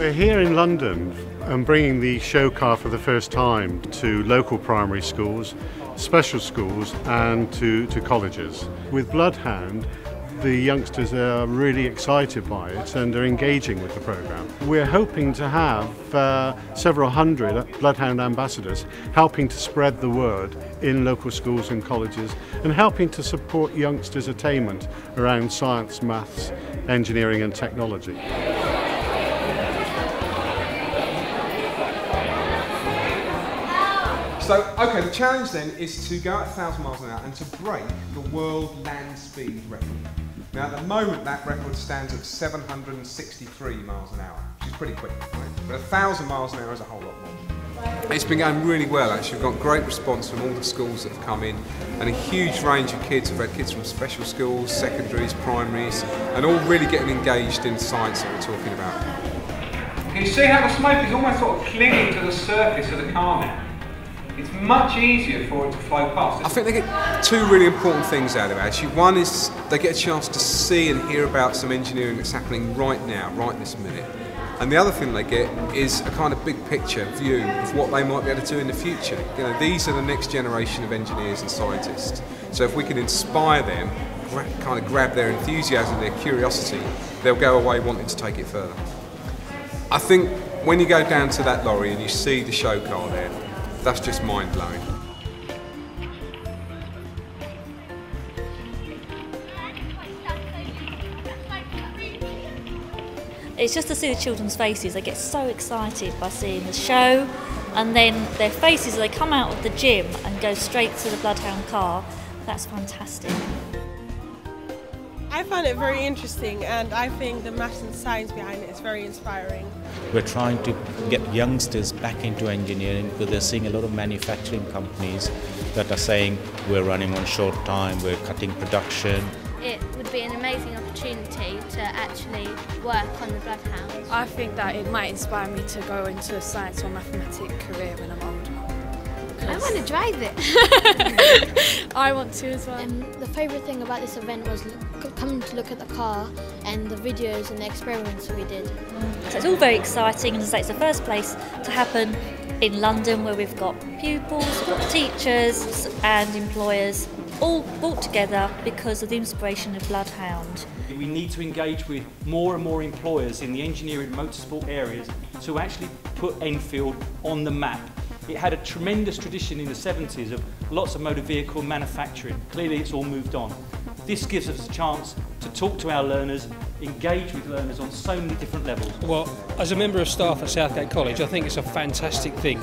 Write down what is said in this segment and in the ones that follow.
We're here in London and bringing the show car for the first time to local primary schools, special schools and to, to colleges. With Bloodhound, the youngsters are really excited by it and are engaging with the programme. We're hoping to have uh, several hundred Bloodhound ambassadors helping to spread the word in local schools and colleges and helping to support youngsters' attainment around science, maths, engineering and technology. So, okay, the challenge then is to go at 1,000 miles an hour and to break the world land speed record. Now, at the moment, that record stands at 763 miles an hour, which is pretty quick, right? But 1,000 miles an hour is a whole lot more. It's been going really well, actually. We've got great response from all the schools that have come in, and a huge range of kids. We've had kids from special schools, secondaries, primaries, and all really getting engaged in science that we're talking about. Can you see how the smoke is almost sort of clinging to the surface of the car now? It's much easier for it to flow past. I think they get two really important things out of it actually. One is they get a chance to see and hear about some engineering that's happening right now, right this minute. And the other thing they get is a kind of big picture view of what they might be able to do in the future. You know, these are the next generation of engineers and scientists. So if we can inspire them, kind of grab their enthusiasm, their curiosity, they'll go away wanting to take it further. I think when you go down to that lorry and you see the show car there, that's just mind blowing. It's just to see the children's faces. They get so excited by seeing the show, and then their faces, they come out of the gym and go straight to the Bloodhound car. That's fantastic. I find it very interesting and I think the maths and science behind it is very inspiring. We're trying to get youngsters back into engineering because they're seeing a lot of manufacturing companies that are saying we're running on short time, we're cutting production. It would be an amazing opportunity to actually work on the Bloodhound. I think that it might inspire me to go into a science or mathematics career when I'm older. I want to drive it. I want to as well. Um, the favourite thing about this event was coming to look at the car and the videos and the experiments we did. So it's all very exciting and it's the first place to happen in London where we've got pupils, we've got teachers and employers all brought together because of the inspiration of Bloodhound. We need to engage with more and more employers in the engineering motorsport areas to actually put Enfield on the map it had a tremendous tradition in the 70s of lots of motor vehicle manufacturing. Clearly it's all moved on. This gives us a chance to talk to our learners, engage with learners on so many different levels. Well, as a member of staff at Southgate College, I think it's a fantastic thing.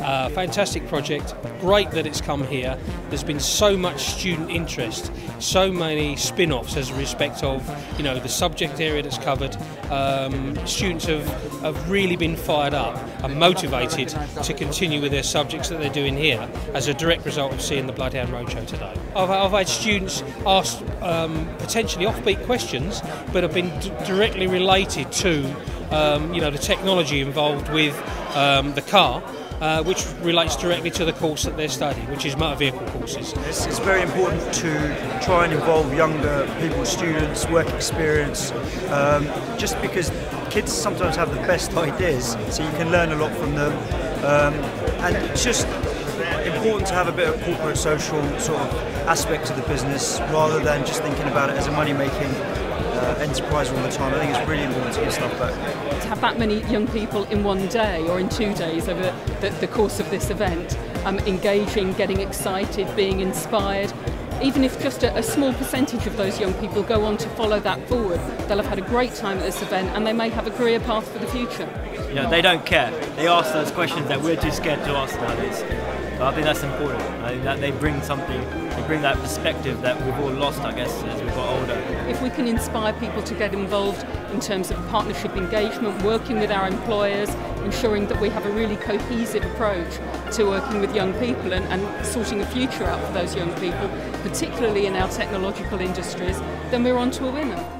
Uh, fantastic project. Great that it's come here. There's been so much student interest, so many spin-offs as a respect of, you know, the subject area that's covered. Um, students have, have really been fired up and motivated to continue with their subjects that they're doing here as a direct result of seeing the Bloodhound Roadshow today. I've, I've had students ask um, potentially offbeat questions, but have been directly related to um, you know the technology involved with um, the car. Uh, which relates directly to the course that they're studying, which is motor vehicle courses. It's, it's, very important to try and involve younger people, students, work experience, um, just because kids sometimes have the best ideas, so you can learn a lot from them. Um, and just important to have a bit of corporate social sort of aspect to the business rather than just thinking about it as a money making uh, enterprise all the time. I think it's really important to get stuff back. To have that many young people in one day or in two days over the, the course of this event, um, engaging, getting excited, being inspired, even if just a, a, small percentage of those young people go on to follow that forward, they'll have had a great time at this event and they may have a career path for the future. You know, they don't care. They ask those questions that we're too scared to ask nowadays. I think that's important. I think that they bring something, they bring that perspective that we've all lost, I guess, as we've got older. If we can inspire people to get involved in terms of partnership engagement, working with our employers, ensuring that we have a really cohesive approach to working with young people and, and sorting a future out for those young people, particularly in our technological industries, then we're on to a winner.